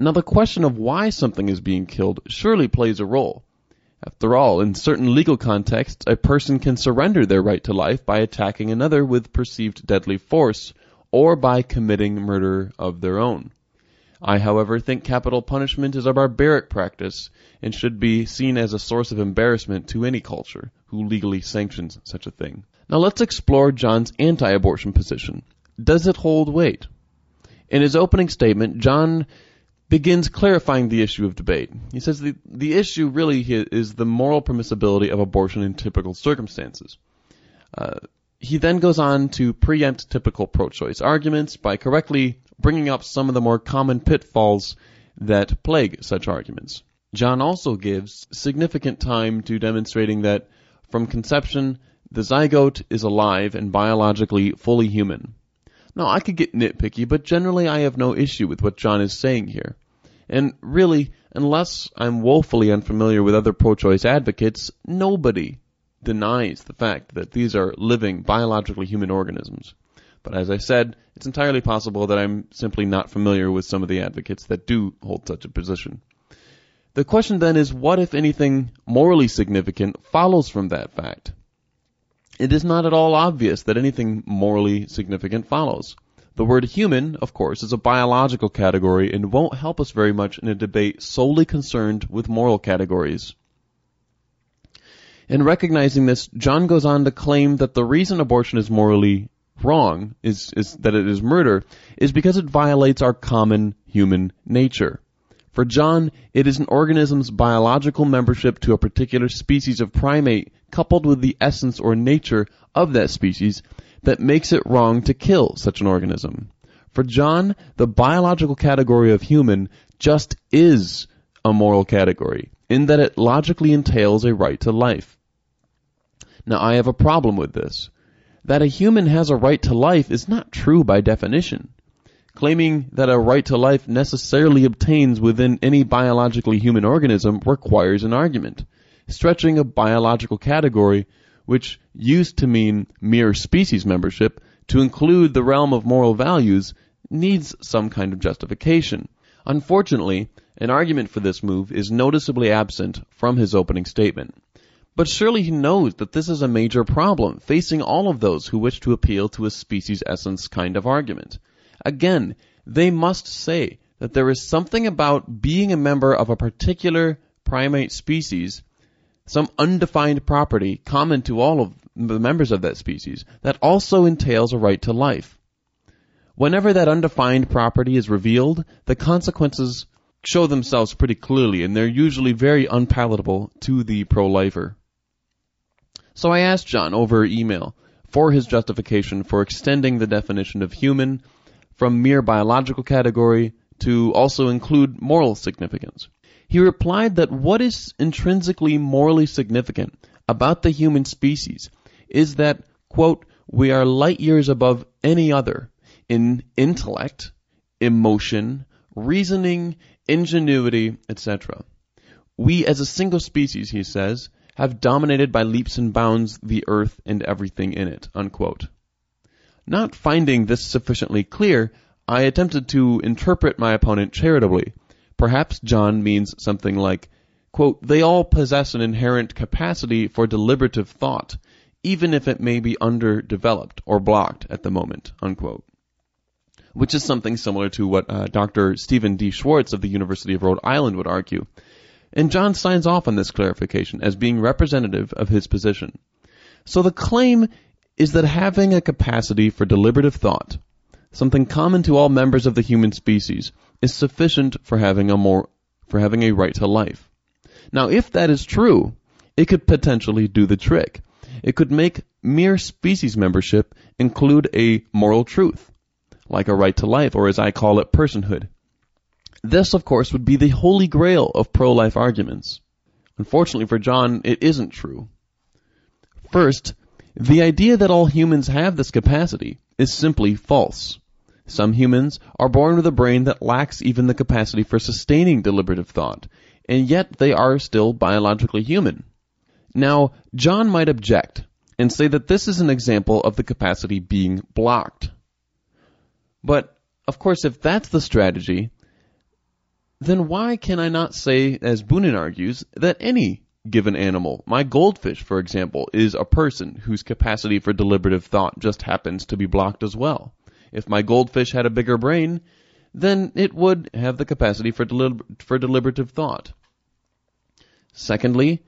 Now the question of why something is being killed surely plays a role. After all, in certain legal contexts, a person can surrender their right to life by attacking another with perceived deadly force, or by committing murder of their own. I, however, think capital punishment is a barbaric practice and should be seen as a source of embarrassment to any culture who legally sanctions such a thing. Now let's explore John's anti-abortion position. Does it hold weight? In his opening statement, John begins clarifying the issue of debate. He says the, the issue really is the moral permissibility of abortion in typical circumstances. Uh, he then goes on to preempt typical pro-choice arguments by correctly bringing up some of the more common pitfalls that plague such arguments. John also gives significant time to demonstrating that from conception, the zygote is alive and biologically fully human. Now, I could get nitpicky, but generally I have no issue with what John is saying here. And really, unless I'm woefully unfamiliar with other pro-choice advocates, nobody denies the fact that these are living, biologically human organisms. But as I said, it's entirely possible that I'm simply not familiar with some of the advocates that do hold such a position. The question then is what, if anything, morally significant follows from that fact? It is not at all obvious that anything morally significant follows. The word human, of course, is a biological category and won't help us very much in a debate solely concerned with moral categories. In recognizing this, John goes on to claim that the reason abortion is morally wrong, is, is that it is murder, is because it violates our common human nature. For John, it is an organism's biological membership to a particular species of primate coupled with the essence or nature of that species that makes it wrong to kill such an organism. For John, the biological category of human just is a moral category, in that it logically entails a right to life. Now, I have a problem with this. That a human has a right to life is not true by definition. Claiming that a right to life necessarily obtains within any biologically human organism requires an argument, stretching a biological category which used to mean mere species membership to include the realm of moral values needs some kind of justification. Unfortunately, an argument for this move is noticeably absent from his opening statement. But surely he knows that this is a major problem facing all of those who wish to appeal to a species essence kind of argument. Again, they must say that there is something about being a member of a particular primate species, some undefined property common to all of the members of that species, that also entails a right to life. Whenever that undefined property is revealed, the consequences show themselves pretty clearly, and they're usually very unpalatable to the pro-lifer. So I asked John over email for his justification for extending the definition of human from mere biological category to also include moral significance. He replied that what is intrinsically morally significant about the human species is that, quote, we are light years above any other in intellect, emotion, reasoning, ingenuity, etc. We as a single species, he says, have dominated by leaps and bounds the earth and everything in it. Unquote. Not finding this sufficiently clear, I attempted to interpret my opponent charitably. Perhaps John means something like, quote, they all possess an inherent capacity for deliberative thought, even if it may be underdeveloped or blocked at the moment, unquote. Which is something similar to what uh, Dr. Stephen D. Schwarz of the University of Rhode Island would argue. And John signs off on this clarification as being representative of his position. So the claim is that having a capacity for deliberative thought, something common to all members of the human species, is sufficient for having a more for having a right to life. Now, if that is true, it could potentially do the trick. It could make mere species membership include a moral truth, like a right to life, or as I call it, personhood. This, of course, would be the holy grail of pro-life arguments. Unfortunately for John, it isn't true. First, the idea that all humans have this capacity is simply false. Some humans are born with a brain that lacks even the capacity for sustaining deliberative thought, and yet they are still biologically human. Now, John might object and say that this is an example of the capacity being blocked. But, of course, if that's the strategy, then why can I not say, as Boonin argues, that any given animal, my goldfish, for example, is a person whose capacity for deliberative thought just happens to be blocked as well? If my goldfish had a bigger brain, then it would have the capacity for, for deliberative thought. Secondly,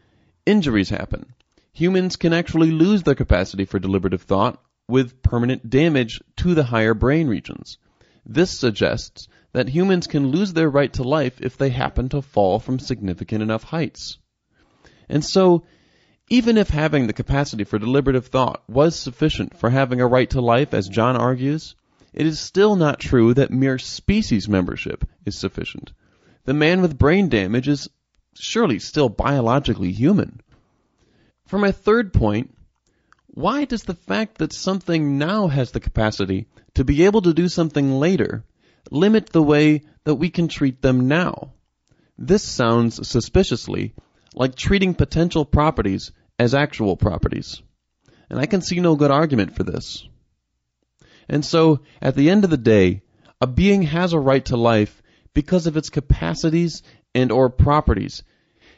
injuries happen. Humans can actually lose their capacity for deliberative thought with permanent damage to the higher brain regions. This suggests that humans can lose their right to life if they happen to fall from significant enough heights. And so, even if having the capacity for deliberative thought was sufficient for having a right to life, as John argues, it is still not true that mere species membership is sufficient. The man with brain damage is surely still biologically human. For my third point, why does the fact that something now has the capacity to be able to do something later limit the way that we can treat them now? This sounds suspiciously like treating potential properties as actual properties. And I can see no good argument for this. And so, at the end of the day, a being has a right to life because of its capacities and or properties,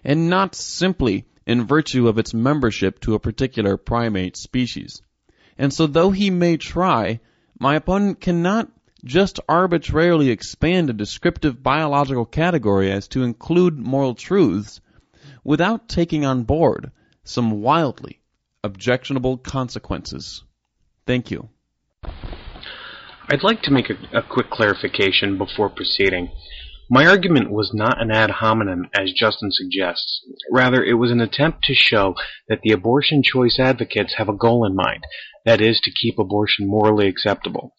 and not simply in virtue of its membership to a particular primate species. And so though he may try, my opponent cannot just arbitrarily expand a descriptive biological category as to include moral truths without taking on board some wildly objectionable consequences. Thank you. I'd like to make a, a, quick clarification before proceeding. My argument was not an ad hominem, as Justin suggests. Rather, it was an attempt to show that the abortion choice advocates have a goal in mind, that is, to keep abortion morally acceptable.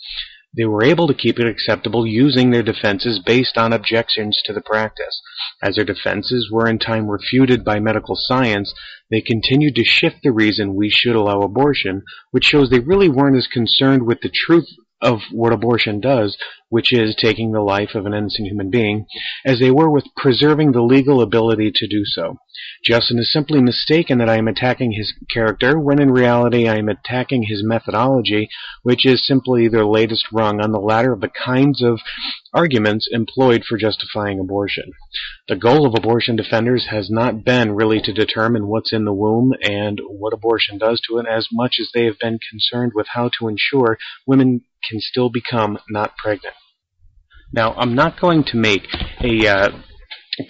They were able to keep it acceptable using their defenses based on objections to the practice. As their defenses were in time refuted by medical science, they continued to shift the reason we should allow abortion, which shows they really weren't as concerned with the truth of what abortion does, which is taking the life of an innocent human being, as they were with preserving the legal ability to do so. Justin is simply mistaken that I am attacking his character, when in reality I am attacking his methodology, which is simply the latest rung on the ladder of the kinds of arguments employed for justifying abortion. The goal of abortion defenders has not been really to determine what's in the womb and what abortion does to it as much as they have been concerned with how to ensure women can still become not pregnant. Now, I'm not going to make a, uh,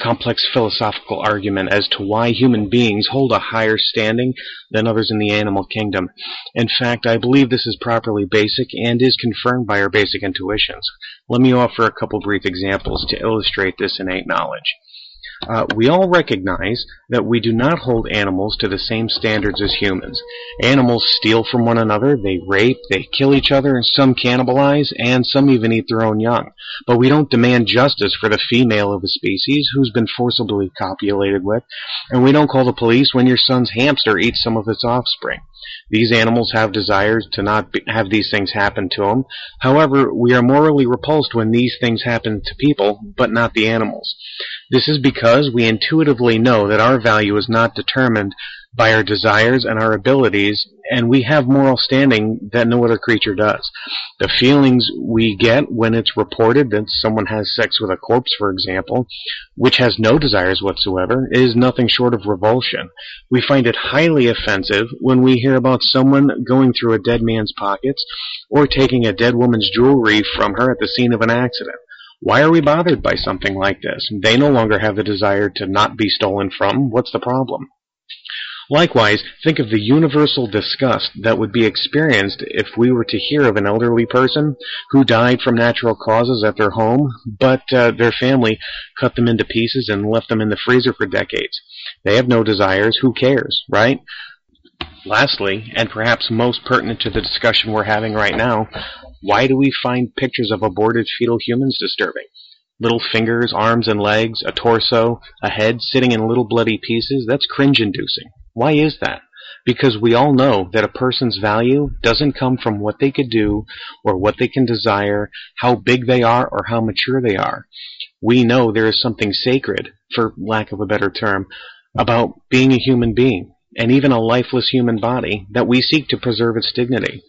complex philosophical argument as to why human beings hold a higher standing than others in the animal kingdom. In fact, I believe this is properly basic and is confirmed by our basic intuitions. Let me offer a couple brief examples to illustrate this innate knowledge. Uh, we all recognize that we do not hold animals to the same standards as humans. Animals steal from one another, they rape, they kill each other, some cannibalize, and some even eat their own young. But we don't demand justice for the female of a species who's been forcibly copulated with, and we don't call the police when your son's hamster eats some of its offspring. These animals have desires to not be, have these things happen to them. However, we are morally repulsed when these things happen to people, but not the animals. This is because we intuitively know that our value is not determined by our desires and our abilities, and we have moral standing that no other creature does. The feelings we get when it's reported that someone has sex with a corpse, for example, which has no desires whatsoever, is nothing short of revulsion. We find it highly offensive when we hear about someone going through a dead man's pockets or taking a dead woman's jewelry from her at the scene of an accident. Why are we bothered by something like this? They no longer have the desire to not be stolen from. What's the problem? Likewise, think of the universal disgust that would be experienced if we were to hear of an elderly person who died from natural causes at their home, but uh, their family cut them into pieces and left them in the freezer for decades. They have no desires. Who cares, right? Lastly, and perhaps most pertinent to the discussion we're having right now, why do we find pictures of aborted fetal humans disturbing? Little fingers, arms and legs, a torso, a head sitting in little bloody pieces, that's cringe inducing. Why is that? Because we all know that a person's value doesn't come from what they could do or what they can desire, how big they are or how mature they are. We know there is something sacred, for lack of a better term, about being a human being and even a lifeless human body that we seek to preserve its dignity.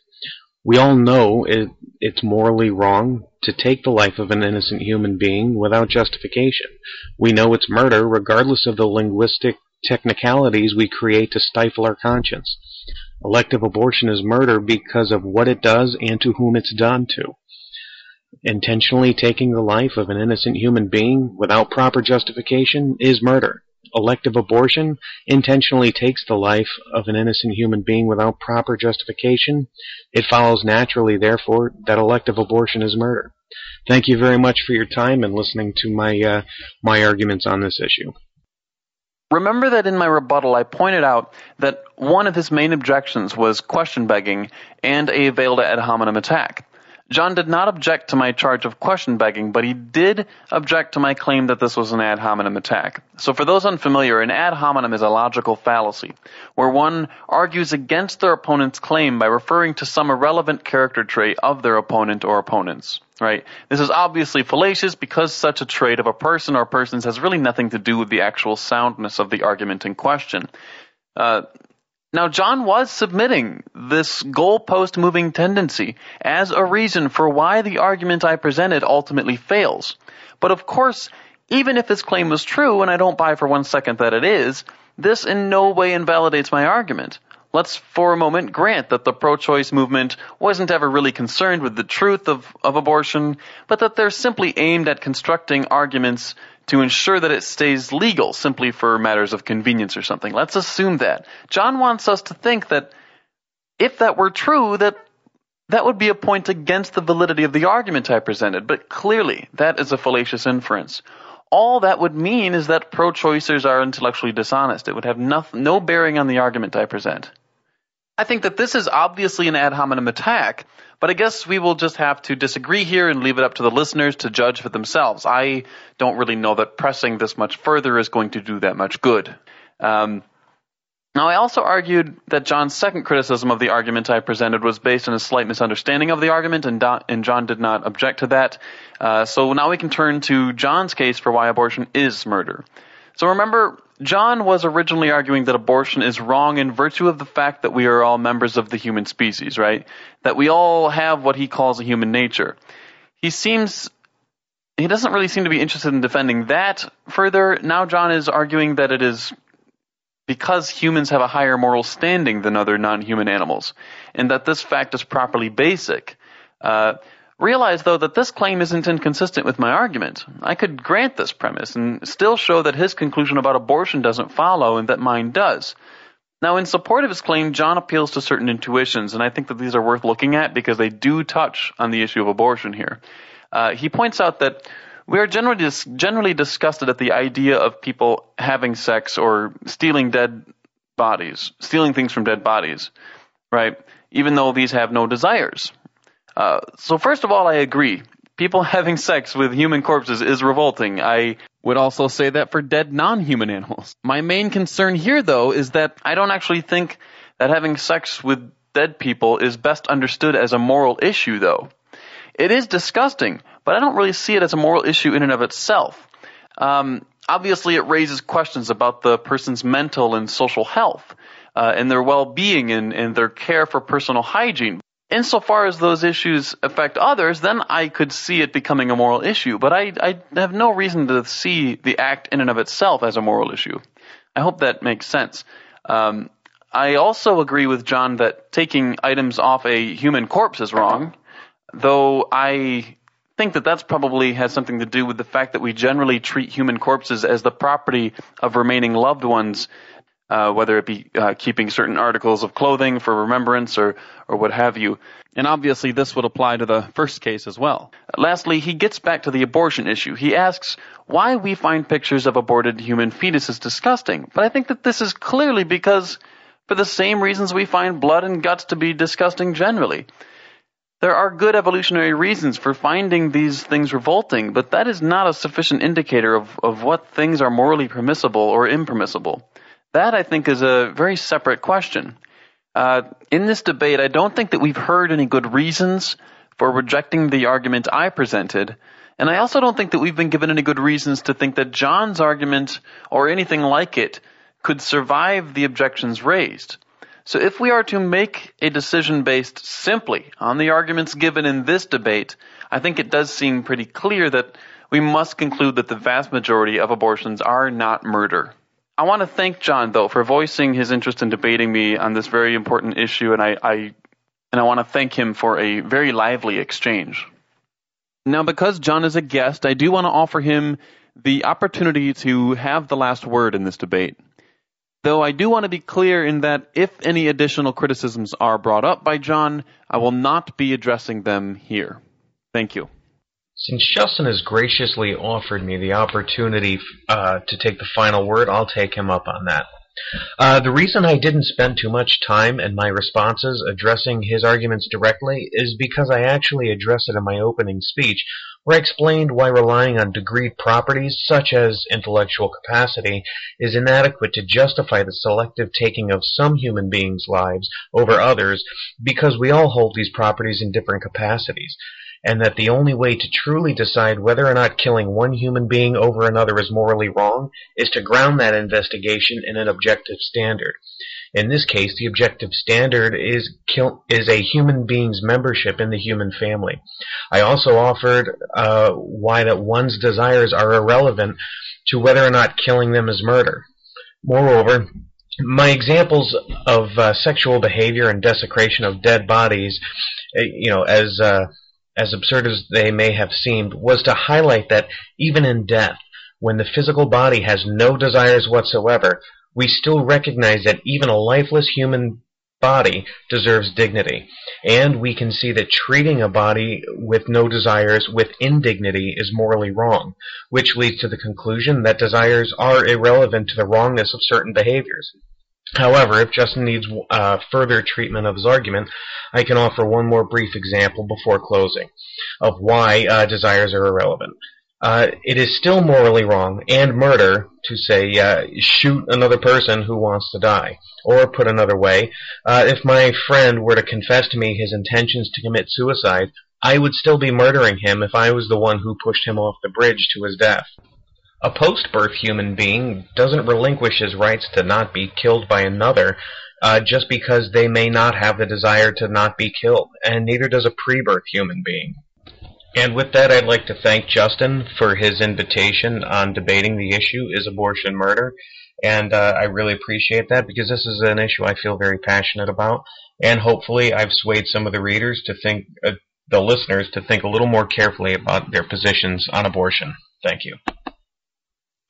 We all know it, it's morally wrong to take the life of an innocent human being without justification. We know it's murder regardless of the linguistic technicalities we create to stifle our conscience. Elective abortion is murder because of what it does and to whom it's done to. Intentionally taking the life of an innocent human being without proper justification is murder elective abortion intentionally takes the life of an innocent human being without proper justification, it follows naturally, therefore, that elective abortion is murder. Thank you very much for your time and listening to my uh, my arguments on this issue. Remember that in my rebuttal, I pointed out that one of his main objections was question begging and a veiled ad hominem attack. John did not object to my charge of question begging, but he did object to my claim that this was an ad hominem attack. So for those unfamiliar, an ad hominem is a logical fallacy, where one argues against their opponent's claim by referring to some irrelevant character trait of their opponent or opponents. Right? This is obviously fallacious because such a trait of a person or persons has really nothing to do with the actual soundness of the argument in question. Uh, now, John was submitting this goalpost moving tendency as a reason for why the argument I presented ultimately fails. But of course, even if his claim was true, and I don't buy for one second that it is, this in no way invalidates my argument. Let's for a moment grant that the pro-choice movement wasn't ever really concerned with the truth of, of abortion, but that they're simply aimed at constructing arguments to ensure that it stays legal simply for matters of convenience or something. Let's assume that. John wants us to think that if that were true, that that would be a point against the validity of the argument I presented, but clearly that is a fallacious inference. All that would mean is that pro-choicers are intellectually dishonest. It would have no, no bearing on the argument I present. I think that this is obviously an ad hominem attack, but I guess we will just have to disagree here and leave it up to the listeners to judge for themselves. I don't really know that pressing this much further is going to do that much good. Um, now, I also argued that John's second criticism of the argument I presented was based on a slight misunderstanding of the argument, and, Do- and John did not object to that. Uh, so now we can turn to John's case for why abortion is murder. So remember, John was originally arguing that abortion is wrong in virtue of the fact that we are all members of the human species, right? That we all have what he calls a human nature. He seems he doesn't really seem to be interested in defending that further. Now John is arguing that it is because humans have a higher moral standing than other non-human animals, and that this fact is properly basic. Uh, Realize, though, that this claim isn't inconsistent with my argument. I could grant this premise and still show that his conclusion about abortion doesn't follow and that mine does. Now, in support of his claim, John appeals to certain intuitions, and I think that these are worth looking at because they do touch on the issue of abortion here. Uh, he points out that we are generally, dis- generally disgusted at the idea of people having sex or stealing dead bodies, stealing things from dead bodies, right? Even though these have no desires. Uh, so first of all, I agree. People (laughs) having sex with human corpses is revolting. I would also say that for dead non-human animals. My main concern here, though, is that I don't actually think that having sex with dead people is best understood as a moral issue, though. It is disgusting, but I don't really see it as a moral issue in and of itself. Um, obviously, it raises questions about the person's mental and social health, uh, and their well-being and, and their care for personal hygiene insofar as those issues affect others, then I could see it becoming a moral issue. But I, I have no reason to see the act in and of itself as a moral issue. I hope that makes sense. Um, I also agree with John that taking items off a human corpse is wrong, though I think that that's probably has something to do with the fact that we generally treat human corpses as the property of remaining loved ones uh, whether it be uh, keeping certain articles of clothing for remembrance or, or what have you. And obviously, this would apply to the first case as well. Lastly, he gets back to the abortion issue. He asks why we find pictures of aborted human fetuses disgusting. But I think that this is clearly because, for the same reasons we find blood and guts to be disgusting generally. There are good evolutionary reasons for finding these things revolting, but that is not a sufficient indicator of, of what things are morally permissible or impermissible. That, I think, is a very separate question. Uh, in this debate, I don't think that we've heard any good reasons for rejecting the argument I presented, and I also don't think that we've been given any good reasons to think that John's argument or anything like it could survive the objections raised. So if we are to make a decision based simply on the arguments given in this debate, I think it does seem pretty clear that we must conclude that the vast majority of abortions are not murder. I want to thank John though for voicing his interest in debating me on this very important issue, and I, I and I want to thank him for a very lively exchange. Now, because John is a guest, I do want to offer him the opportunity to have the last word in this debate. Though I do want to be clear in that if any additional criticisms are brought up by John, I will not be addressing them here. Thank you. Since Justin has graciously offered me the opportunity uh, to take the final word, I'll take him up on that. Uh, the reason I didn't spend too much time in my responses addressing his arguments directly is because I actually addressed it in my opening speech, where I explained why relying on degreed properties such as intellectual capacity is inadequate to justify the selective taking of some human beings' lives over others because we all hold these properties in different capacities and that the only way to truly decide whether or not killing one human being over another is morally wrong is to ground that investigation in an objective standard. In this case, the objective standard is kill, is a human being's membership in the human family. I also offered uh, why that one's desires are irrelevant to whether or not killing them is murder. Moreover, my examples of uh, sexual behavior and desecration of dead bodies, eh, you know, as uh, as absurd as they may have seemed, was to highlight that even in death, when the physical body has no desires whatsoever, we still recognize that even a lifeless human body deserves dignity. And we can see that treating a body with no desires with indignity is morally wrong, which leads to the conclusion that desires are irrelevant to the wrongness of certain behaviors. However, if Justin needs uh, further treatment of his argument, I can offer one more brief example before closing of why uh, desires are irrelevant. Uh, it is still morally wrong and murder to say uh, shoot another person who wants to die. Or put another way, uh, if my friend were to confess to me his intentions to commit suicide, I would still be murdering him if I was the one who pushed him off the bridge to his death. A post-birth human being doesn't relinquish his rights to not be killed by another uh, just because they may not have the desire to not be killed, and neither does a pre-birth human being. And with that, I'd like to thank Justin for his invitation on debating the issue, is abortion murder? And uh, I really appreciate that because this is an issue I feel very passionate about. And hopefully I've swayed some of the readers to think, uh, the listeners to think a little more carefully about their positions on abortion. Thank you.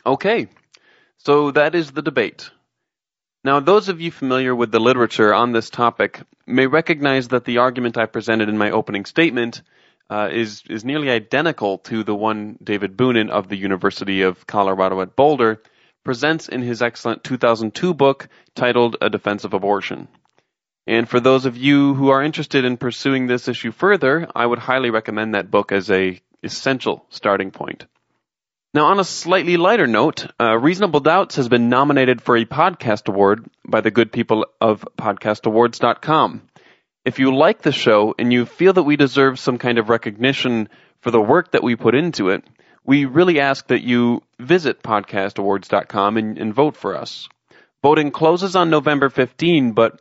Okay, so that is the debate. Now, those of you familiar with the literature on this topic may recognize that the argument I presented in my opening statement uh, is is nearly identical to the one David Boonin of the University of Colorado at Boulder presents in his excellent 2002 book titled A Defense of Abortion. And for those of you who are interested in pursuing this issue further, I would highly recommend that book as a essential starting point. Now, on a slightly lighter note, uh, Reasonable Doubts has been nominated for a podcast award by the good people of podcastawards.com. If you like the show and you feel that we deserve some kind of recognition for the work that we put into it, we really ask that you visit podcastawards.com and, and vote for us. Voting closes on November 15, but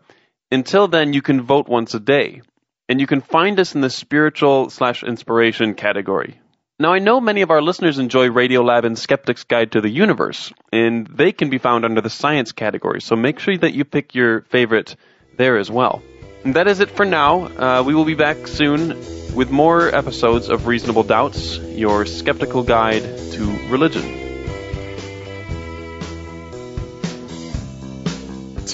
until then, you can vote once a day. And you can find us in the spiritual slash inspiration category. Now, I know many of our listeners enjoy Radiolab and Skeptic's Guide to the Universe, and they can be found under the science category, so make sure that you pick your favorite there as well. And that is it for now. Uh, we will be back soon with more episodes of Reasonable Doubts, your skeptical guide to religion.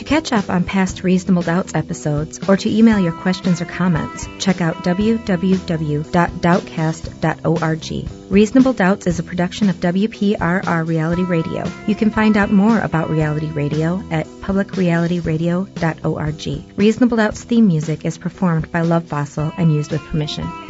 Catch up on past Reasonable Doubts episodes or to email your questions or comments, check out www.doubtcast.org. Reasonable Doubts is a production of WPRR Reality Radio. You can find out more about Reality Radio at publicrealityradio.org. Reasonable Doubts theme music is performed by Love Fossil and used with permission.